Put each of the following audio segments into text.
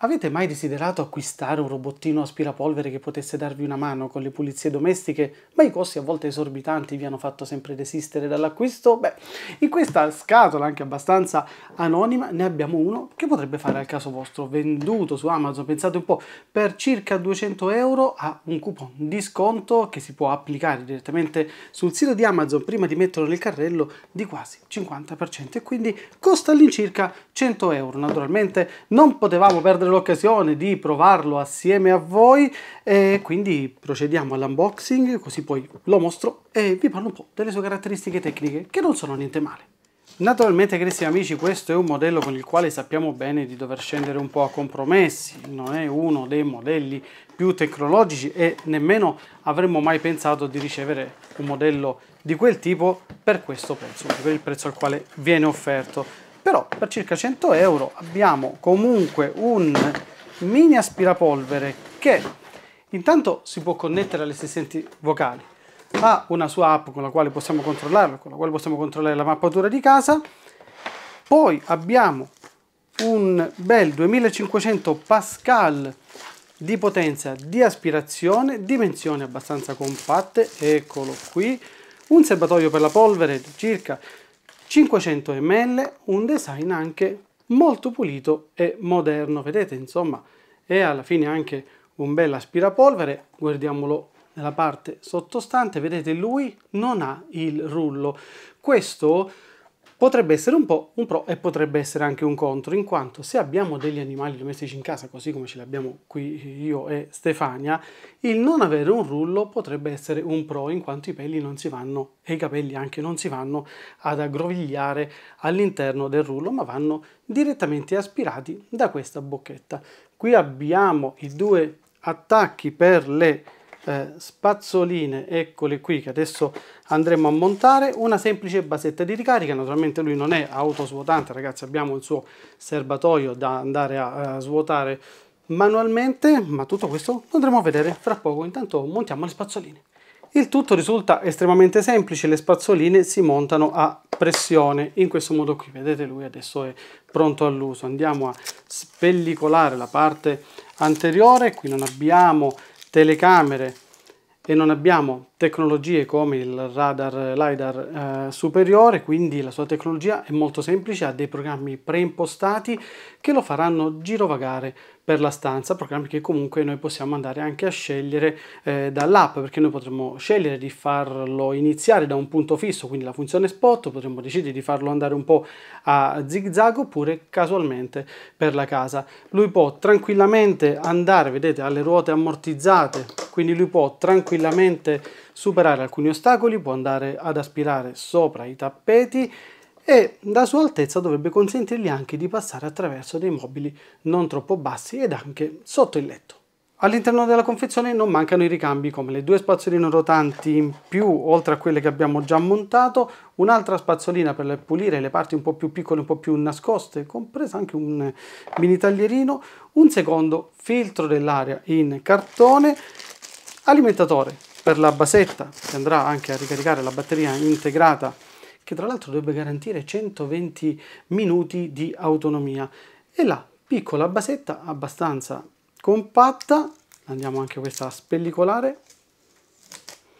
Avete mai desiderato acquistare un robottino aspirapolvere che potesse darvi una mano con le pulizie domestiche, ma i costi a volte esorbitanti vi hanno fatto sempre desistere dall'acquisto? Beh, in questa scatola anche abbastanza anonima ne abbiamo uno che potrebbe fare al caso vostro, venduto su Amazon, pensate un po', per circa 200 euro a un coupon di sconto che si può applicare direttamente sul sito di Amazon prima di metterlo nel carrello di quasi 50% e quindi costa all'incirca 100 euro. Naturalmente non potevamo perdere l'occasione di provarlo assieme a voi e quindi procediamo all'unboxing così poi lo mostro e vi parlo un po' delle sue caratteristiche tecniche che non sono niente male. Naturalmente carissimi amici questo è un modello con il quale sappiamo bene di dover scendere un po' a compromessi, non è uno dei modelli più tecnologici e nemmeno avremmo mai pensato di ricevere un modello di quel tipo per questo prezzo, per il prezzo al quale viene offerto però per circa 100 euro abbiamo comunque un mini aspirapolvere che intanto si può connettere alle assistenti vocali ha una sua app con la quale possiamo controllarlo con la quale possiamo controllare la mappatura di casa. Poi abbiamo un bel 2500 pascal di potenza di aspirazione dimensioni abbastanza compatte eccolo qui. Un serbatoio per la polvere di circa 500 ml, un design anche molto pulito e moderno, vedete insomma è alla fine anche un bel aspirapolvere, guardiamolo nella parte sottostante, vedete lui non ha il rullo, questo Potrebbe essere un po' un pro e potrebbe essere anche un contro, in quanto se abbiamo degli animali domestici in casa, così come ce li abbiamo qui io e Stefania, il non avere un rullo potrebbe essere un pro, in quanto i peli non si vanno, e i capelli anche non si vanno ad aggrovigliare all'interno del rullo, ma vanno direttamente aspirati da questa bocchetta. Qui abbiamo i due attacchi per le eh, spazzoline, eccole qui che adesso andremo a montare, una semplice basetta di ricarica, naturalmente lui non è autosvuotante ragazzi, abbiamo il suo serbatoio da andare a, a svuotare manualmente, ma tutto questo lo andremo a vedere fra poco, intanto montiamo le spazzoline. Il tutto risulta estremamente semplice, le spazzoline si montano a pressione in questo modo qui, vedete lui adesso è pronto all'uso, andiamo a spellicolare la parte anteriore, qui non abbiamo telecamere e non abbiamo tecnologie come il radar LiDAR eh, superiore, quindi la sua tecnologia è molto semplice, ha dei programmi preimpostati che lo faranno girovagare per la stanza, programmi che comunque noi possiamo andare anche a scegliere eh, dall'app, perché noi potremmo scegliere di farlo iniziare da un punto fisso, quindi la funzione spot, potremmo decidere di farlo andare un po' a zig zag oppure casualmente per la casa. Lui può tranquillamente andare, vedete, alle ruote ammortizzate, quindi lui può tranquillamente superare alcuni ostacoli, può andare ad aspirare sopra i tappeti e la sua altezza dovrebbe consentirgli anche di passare attraverso dei mobili non troppo bassi ed anche sotto il letto. All'interno della confezione non mancano i ricambi come le due spazzoline rotanti in più oltre a quelle che abbiamo già montato, un'altra spazzolina per pulire le parti un po' più piccole, un po' più nascoste, compresa anche un mini taglierino, un secondo filtro dell'aria in cartone, alimentatore per la basetta che andrà anche a ricaricare la batteria integrata che tra l'altro dovrebbe garantire 120 minuti di autonomia. E la piccola basetta abbastanza compatta. Andiamo anche questa a spellicolare.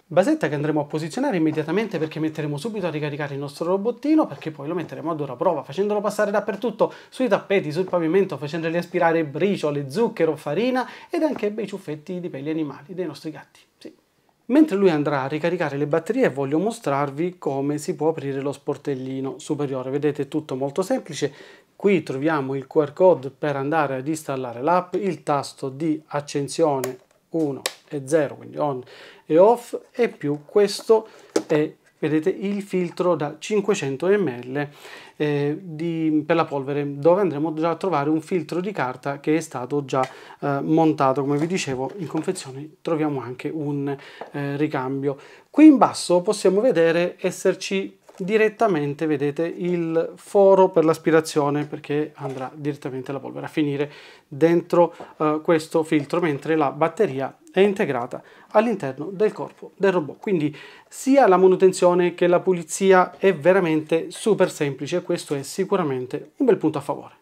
Basetta che andremo a posizionare immediatamente perché metteremo subito a ricaricare il nostro robottino perché poi lo metteremo a dura prova facendolo passare dappertutto sui tappeti, sul pavimento facendoli aspirare briciole, zucchero, farina ed anche bei ciuffetti di peli animali dei nostri gatti. Sì. Mentre lui andrà a ricaricare le batterie voglio mostrarvi come si può aprire lo sportellino superiore. Vedete è tutto molto semplice. Qui troviamo il QR code per andare ad installare l'app, il tasto di accensione 1 e 0, quindi on e off, e più questo è vedete il filtro da 500 ml eh, di, per la polvere dove andremo già a trovare un filtro di carta che è stato già eh, montato. Come vi dicevo in confezione troviamo anche un eh, ricambio. Qui in basso possiamo vedere esserci direttamente vedete il foro per l'aspirazione perché andrà direttamente la polvere a finire dentro uh, questo filtro mentre la batteria è integrata all'interno del corpo del robot. Quindi sia la manutenzione che la pulizia è veramente super semplice questo è sicuramente un bel punto a favore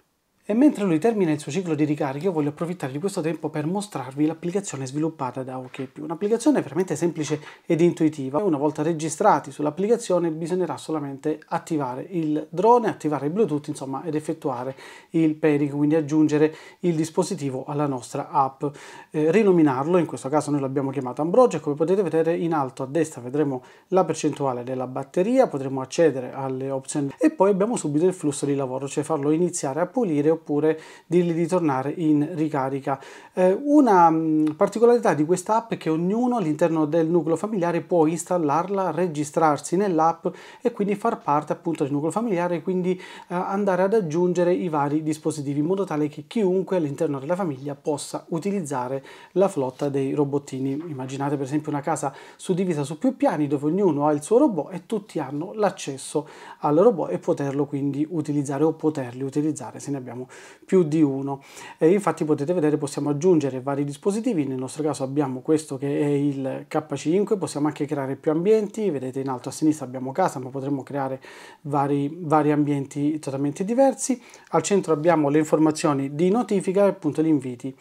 E mentre lui termina il suo ciclo di ricarica, io voglio approfittare di questo tempo per mostrarvi l'applicazione sviluppata da OK+. Un'applicazione veramente semplice ed intuitiva. Una volta registrati sull'applicazione bisognerà solamente attivare il drone, attivare il Bluetooth, insomma, ed effettuare il pairing, quindi aggiungere il dispositivo alla nostra app. Eh, rinominarlo, in questo caso noi l'abbiamo chiamato Ambrogio e come potete vedere in alto a destra vedremo la percentuale della batteria, potremo accedere alle opzioni e poi abbiamo subito il flusso di lavoro, cioè farlo iniziare a pulire oppure dirgli di tornare in ricarica. Eh, una mh, particolarità di questa app è che ognuno all'interno del nucleo familiare può installarla, registrarsi nell'app e quindi far parte appunto del nucleo familiare, quindi eh, andare ad aggiungere i vari dispositivi in modo tale che chiunque all'interno della famiglia possa utilizzare la flotta dei robottini. Immaginate per esempio una casa suddivisa su più piani dove ognuno ha il suo robot e tutti hanno l'accesso al robot e poterlo quindi utilizzare o poterli utilizzare se ne abbiamo più di uno. E infatti potete vedere possiamo aggiungere vari dispositivi, nel nostro caso abbiamo questo che è il K5, possiamo anche creare più ambienti, vedete in alto a sinistra abbiamo casa ma potremmo creare vari, vari ambienti totalmente diversi, al centro abbiamo le informazioni di notifica e appunto gli inviti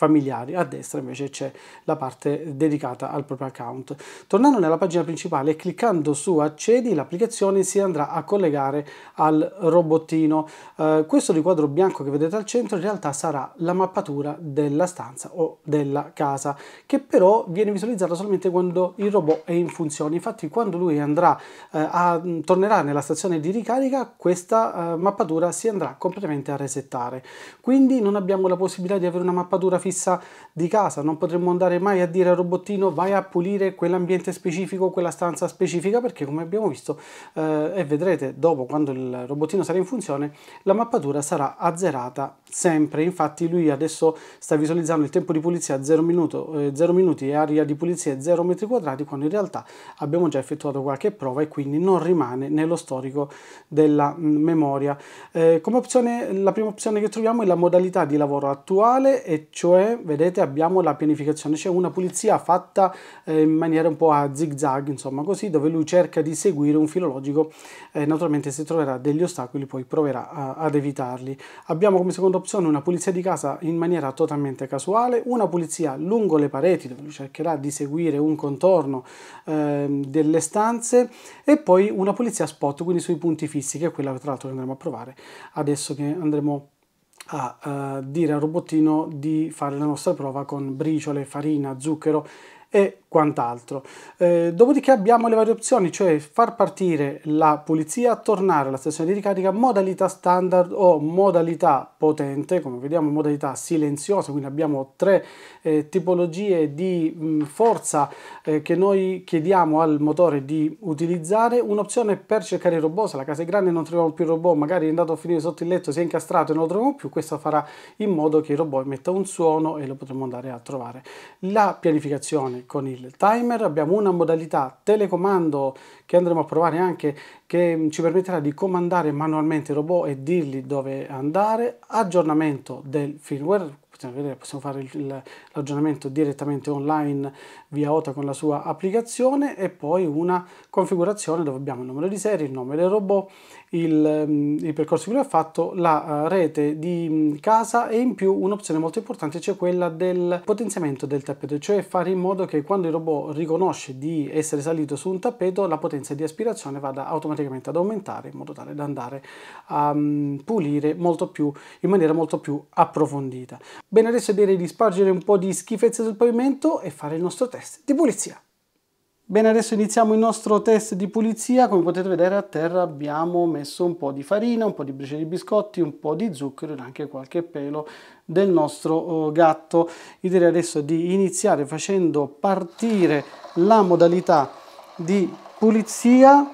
familiari, a destra invece c'è la parte dedicata al proprio account. Tornando nella pagina principale, cliccando su accedi, l'applicazione si andrà a collegare al robottino. Eh, questo riquadro bianco che vedete al centro in realtà sarà la mappatura della stanza o della casa, che però viene visualizzata solamente quando il robot è in funzione. Infatti quando lui andrà eh, a, tornerà nella stazione di ricarica, questa eh, mappatura si andrà completamente a resettare. Quindi non abbiamo la possibilità di avere una mappatura fissa fissa di casa, non potremmo andare mai a dire al robottino vai a pulire quell'ambiente specifico, quella stanza specifica, perché come abbiamo visto eh, e vedrete dopo quando il robottino sarà in funzione, la mappatura sarà azzerata sempre. Infatti lui adesso sta visualizzando il tempo di pulizia a 0, minuto, eh, 0 minuti e area di pulizia 0 metri quadrati, quando in realtà abbiamo già effettuato qualche prova e quindi non rimane nello storico della mm, memoria. Eh, come opzione, la prima opzione che troviamo è la modalità di lavoro attuale, e cioè cioè vedete abbiamo la pianificazione, c'è una pulizia fatta eh, in maniera un po' a zigzag, insomma così, dove lui cerca di seguire un filo logico, eh, naturalmente se troverà degli ostacoli poi proverà a, ad evitarli. Abbiamo come seconda opzione una pulizia di casa in maniera totalmente casuale, una pulizia lungo le pareti dove lui cercherà di seguire un contorno eh, delle stanze e poi una pulizia spot, quindi sui punti fissi, che è quella tra l'altro che andremo a provare adesso che andremo a uh, dire al robottino di fare la nostra prova con briciole, farina, zucchero e quant'altro. Eh, dopodiché abbiamo le varie opzioni, cioè far partire la pulizia, tornare alla stazione di ricarica, modalità standard o modalità potente, come vediamo modalità silenziosa, quindi abbiamo tre eh, tipologie di mh, forza eh, che noi chiediamo al motore di utilizzare, un'opzione per cercare il robot, se la casa è grande non troviamo più il robot, magari è andato a finire sotto il letto, si è incastrato e non lo troviamo più, questo farà in modo che il robot emetta un suono e lo potremo andare a trovare. La pianificazione con il il timer, abbiamo una modalità telecomando che andremo a provare anche che ci permetterà di comandare manualmente il robot e dirgli dove andare, aggiornamento del firmware, possiamo, vedere, possiamo fare l'aggiornamento direttamente online via OTA con la sua applicazione e poi una configurazione dove abbiamo il numero di serie, il nome del robot, il, mm, il percorso che lui ha fatto, la eh, rete di mm, casa e in più un'opzione molto importante cioè quella del potenziamento del tappeto, cioè fare in modo che quando il robot riconosce di essere salito su un tappeto la potenza di aspirazione vada automaticamente ad aumentare in modo tale da andare a um, pulire molto più in maniera molto più approfondita. Bene, adesso direi di spargere un po' di schifezze sul pavimento e fare il nostro test di pulizia. Bene, adesso iniziamo il nostro test di pulizia. Come potete vedere a terra abbiamo messo un po' di farina, un po' di briciole di biscotti, un po' di zucchero e anche qualche pelo del nostro oh, gatto. Io direi adesso di iniziare facendo partire la modalità di pulizia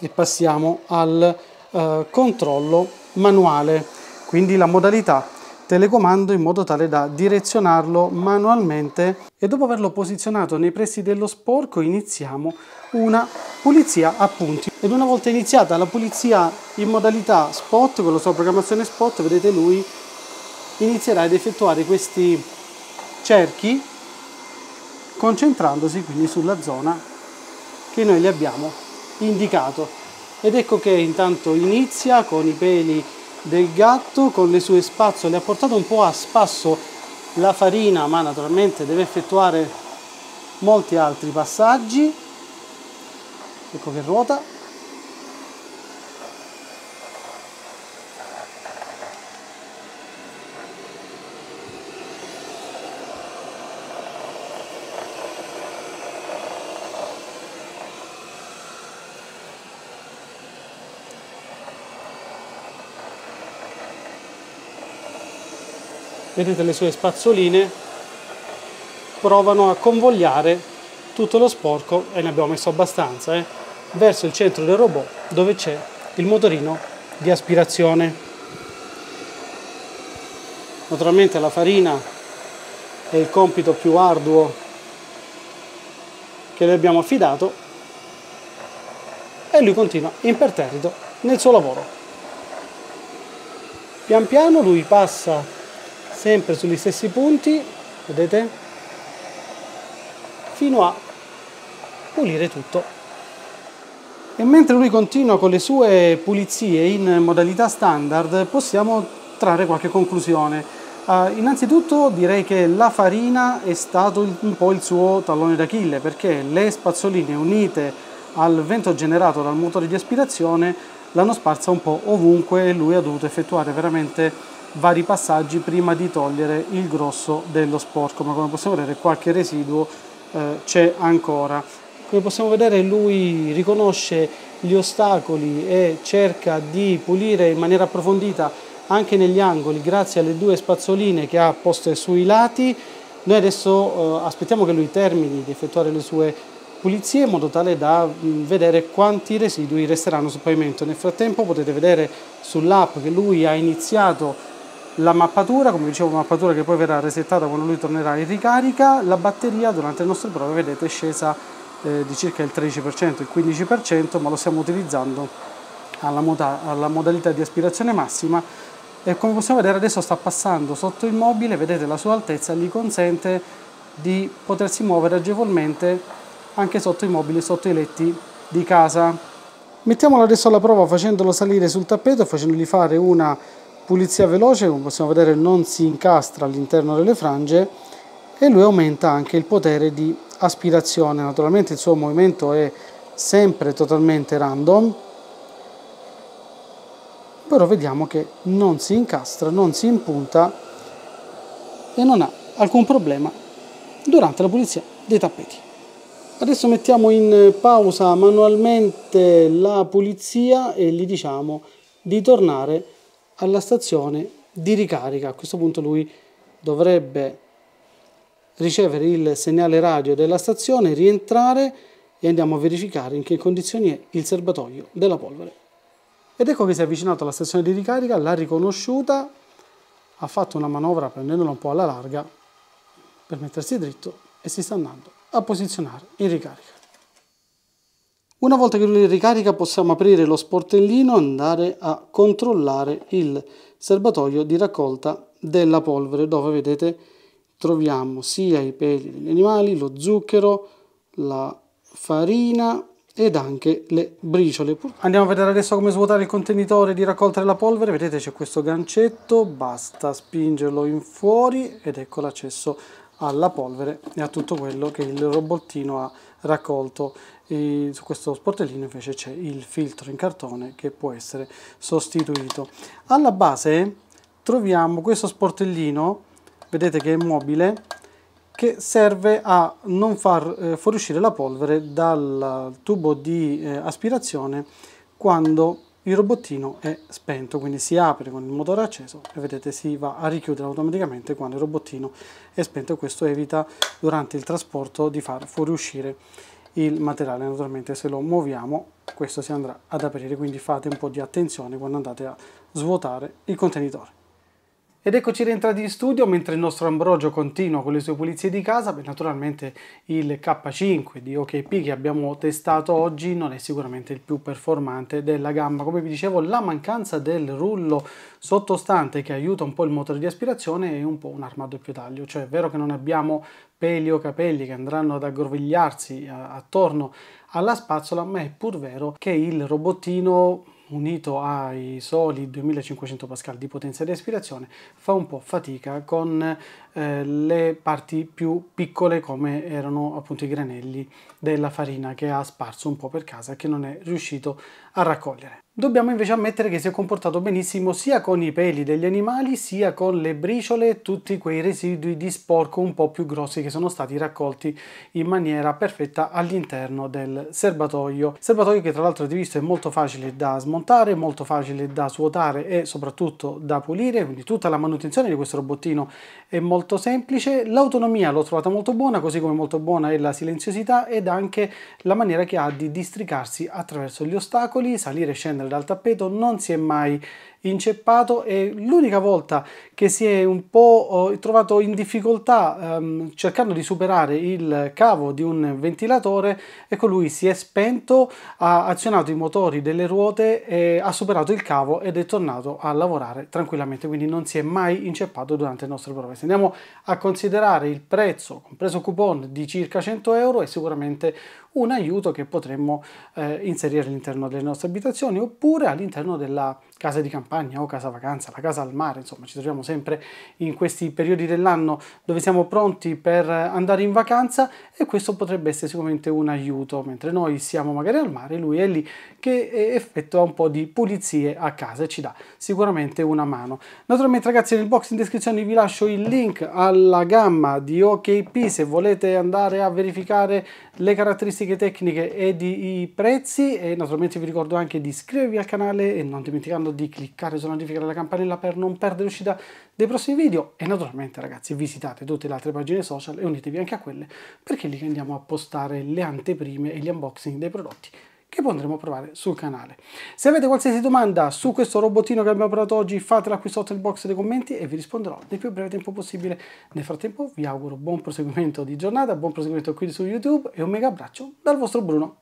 e passiamo al uh, controllo manuale, quindi la modalità telecomando in modo tale da direzionarlo manualmente e dopo averlo posizionato nei pressi dello sporco iniziamo una pulizia a punti. Ed una volta iniziata la pulizia in modalità spot con la sua programmazione spot vedete lui inizierà ad effettuare questi cerchi concentrandosi quindi sulla zona che noi gli abbiamo indicato. Ed ecco che intanto inizia con i peli del gatto con le sue spazzole. Ha portato un po' a spasso la farina ma naturalmente deve effettuare molti altri passaggi. Ecco che ruota vedete le sue spazzoline? Provano a convogliare tutto lo sporco e ne abbiamo messo abbastanza eh, verso il centro del robot dove c'è il motorino di aspirazione. Naturalmente la farina è il compito più arduo che le abbiamo affidato e lui continua imperterrito nel suo lavoro. Pian piano lui passa sempre sugli stessi punti, vedete? Fino a pulire tutto. E mentre lui continua con le sue pulizie in modalità standard, possiamo trarre qualche conclusione. Uh, innanzitutto direi che la farina è stato un po' il suo tallone d'Achille perché le spazzoline unite al vento generato dal motore di aspirazione l'hanno sparsa un po' ovunque e lui ha dovuto effettuare veramente vari passaggi prima di togliere il grosso dello sporco ma come possiamo vedere qualche residuo eh, c'è ancora. Come possiamo vedere lui riconosce gli ostacoli e cerca di pulire in maniera approfondita anche negli angoli grazie alle due spazzoline che ha poste sui lati. Noi adesso eh, aspettiamo che lui termini di effettuare le sue pulizie in modo tale da mh, vedere quanti residui resteranno sul pavimento. Nel frattempo potete vedere sull'app che lui ha iniziato la mappatura, come dicevo mappatura che poi verrà resettata quando lui tornerà in ricarica, la batteria durante le nostre prove vedete è scesa eh, di circa il 13%, il 15%, ma lo stiamo utilizzando alla, moda, alla modalità di aspirazione massima e come possiamo vedere adesso sta passando sotto il mobile, vedete la sua altezza gli consente di potersi muovere agevolmente anche sotto i mobili, sotto i letti di casa. Mettiamolo adesso alla prova facendolo salire sul tappeto facendogli fare una pulizia veloce come possiamo vedere non si incastra all'interno delle frange e lui aumenta anche il potere di aspirazione. Naturalmente il suo movimento è sempre totalmente random però vediamo che non si incastra non si impunta e non ha alcun problema durante la pulizia dei tappeti. Adesso mettiamo in pausa manualmente la pulizia e gli diciamo di tornare alla stazione di ricarica. A questo punto lui dovrebbe ricevere il segnale radio della stazione, rientrare e andiamo a verificare in che condizioni è il serbatoio della polvere. Ed ecco che si è avvicinato alla stazione di ricarica, l'ha riconosciuta, ha fatto una manovra prendendola un po' alla larga per mettersi dritto e si sta andando a posizionare in ricarica. Una volta che lui ricarica possiamo aprire lo sportellino e andare a controllare il serbatoio di raccolta della polvere dove vedete troviamo sia i peli degli animali, lo zucchero, la farina ed anche le briciole. Andiamo a vedere adesso come svuotare il contenitore di raccolta della polvere, vedete c'è questo gancetto, basta spingerlo in fuori ed ecco l'accesso alla polvere e a tutto quello che il robottino ha raccolto e su questo sportellino invece c'è il filtro in cartone che può essere sostituito. Alla base troviamo questo sportellino vedete che è mobile che serve a non far eh, fuoriuscire la polvere dal tubo di eh, aspirazione quando il robottino è spento, quindi si apre con il motore acceso e vedete si va a richiudere automaticamente quando il robottino è spento. E questo evita durante il trasporto di far fuoriuscire il materiale naturalmente se lo muoviamo questo si andrà ad aprire quindi fate un po' di attenzione quando andate a svuotare il contenitore ed eccoci rientrati in studio mentre il nostro Ambrogio continua con le sue pulizie di casa, beh, naturalmente il K5 di OKP che abbiamo testato oggi non è sicuramente il più performante della gamma. Come vi dicevo la mancanza del rullo sottostante che aiuta un po' il motore di aspirazione è un po' un'arma a doppio taglio, cioè è vero che non abbiamo peli o capelli che andranno ad aggrovigliarsi attorno alla spazzola, ma è pur vero che il robottino unito ai soli 2500 pascal di potenza di aspirazione fa un po' fatica con eh, le parti più piccole come erano appunto i granelli della farina che ha sparso un po' per casa che non è riuscito a raccogliere. Dobbiamo invece ammettere che si è comportato benissimo sia con i peli degli animali sia con le briciole e tutti quei residui di sporco un po' più grossi che sono stati raccolti in maniera perfetta all'interno del serbatoio. Serbatoio che tra l'altro avete visto è molto facile da smontare, molto facile da svuotare e soprattutto da pulire, quindi tutta la manutenzione di questo robottino è molto semplice. L'autonomia l'ho trovata molto buona, così come molto buona è la silenziosità ed anche la maniera che ha di districarsi attraverso gli ostacoli, salire e scendere dal tappeto non si è mai inceppato e l'unica volta che si è un po' trovato in difficoltà um, cercando di superare il cavo di un ventilatore ecco lui si è spento ha azionato i motori delle ruote e ha superato il cavo ed è tornato a lavorare tranquillamente quindi non si è mai inceppato durante le nostre prove. Se andiamo a considerare il prezzo compreso coupon di circa 100 euro è sicuramente un aiuto che potremmo eh, inserire all'interno delle nostre abitazioni oppure all'interno della casa di campagna o casa vacanza, la casa al mare, insomma ci troviamo sempre in questi periodi dell'anno dove siamo pronti per andare in vacanza e questo potrebbe essere sicuramente un aiuto, mentre noi siamo magari al mare, lui è lì che effettua un po' di pulizie a casa e ci dà sicuramente una mano. Naturalmente ragazzi nel box in descrizione vi lascio il link alla gamma di OKP se volete andare a verificare le caratteristiche tecniche e i prezzi e naturalmente vi ricordo anche di iscrivervi al canale e non dimenticando di cliccare sulla notifica della campanella per non perdere l'uscita dei prossimi video e naturalmente ragazzi visitate tutte le altre pagine social e unitevi anche a quelle perché lì andiamo a postare le anteprime e gli unboxing dei prodotti che potremo provare sul canale. Se avete qualsiasi domanda su questo robottino che abbiamo provato oggi, fatela qui sotto nel box dei commenti e vi risponderò nel più breve tempo possibile. Nel frattempo vi auguro buon proseguimento di giornata, buon proseguimento qui su YouTube e un mega abbraccio dal vostro Bruno.